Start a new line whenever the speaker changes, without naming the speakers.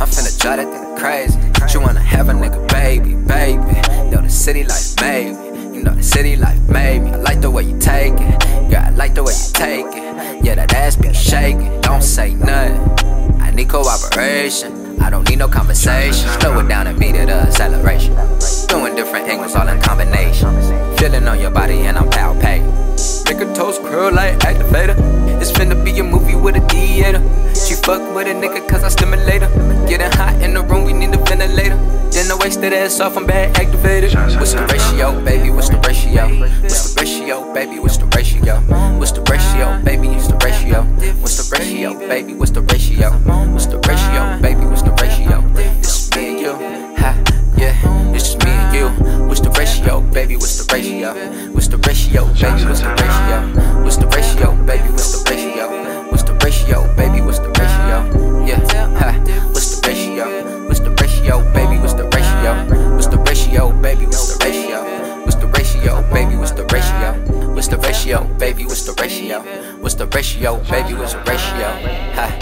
I'm finna try that thing crazy. You wanna have a nigga baby, baby. Know the city life me. You know the city life me. I like the way you take it. Yeah, I like the way you take it. Yeah, that ass be shaking. Don't say nothing. I need cooperation. I don't need no conversation. Slow it down and beat it uh, up, acceleration. Doing different angles, all in combination. Feeling on your body and I'm palpating. Make her toes curl like activator. It's finna be a movie with a theater. She fuck with a nigga cause I stimulate her. Getting hot in the room, we need a ventilator. Then I waste that ass off, I'm bad activated. What's the ratio, baby? What's the ratio? What's the ratio, baby? What's the ratio? What's the ratio, baby? What's the ratio? What's the ratio, baby? What's the ratio? What's the ratio, baby? What's the ratio? This is me and you, ha, yeah. It's just me and you. What's the ratio, baby? What's the ratio? What's the ratio, baby? What's the ratio? What's the ratio, baby? What's the ratio? What's the ratio, baby? What's the ratio? Yeah, ha. What's the ratio? What's the ratio, baby? What's the ratio? What's the ratio, baby? What's the ratio? What's the ratio, baby? What's the ratio? What's the ratio, baby? What's the ratio? What's the ratio, baby?